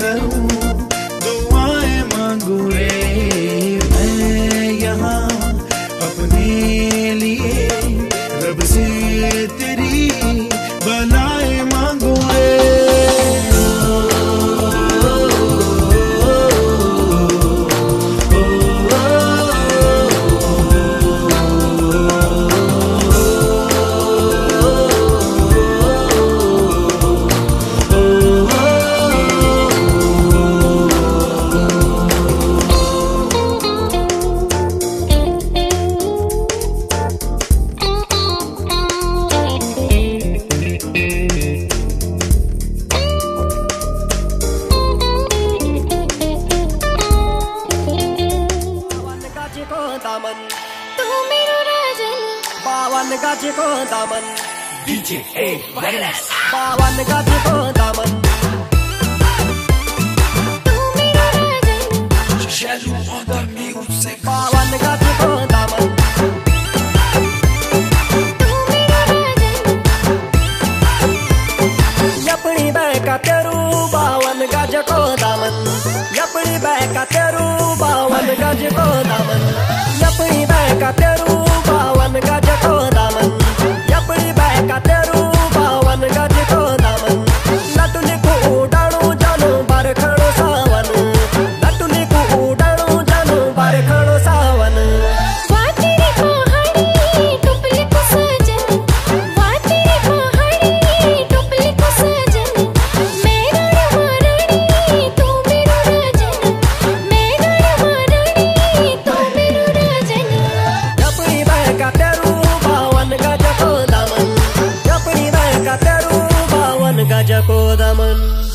करूं बावन गाछीको दामन। DJ A Wireless. बावन दामन तू मेरो राजन Jaloux on the music. बावन दामन तू मेरो राजन यपणी बैका तेरू बावन गजको दामन। यपणी बैका तेरू बावन गजको दामन। यपणी बैका तेरू बोदमन्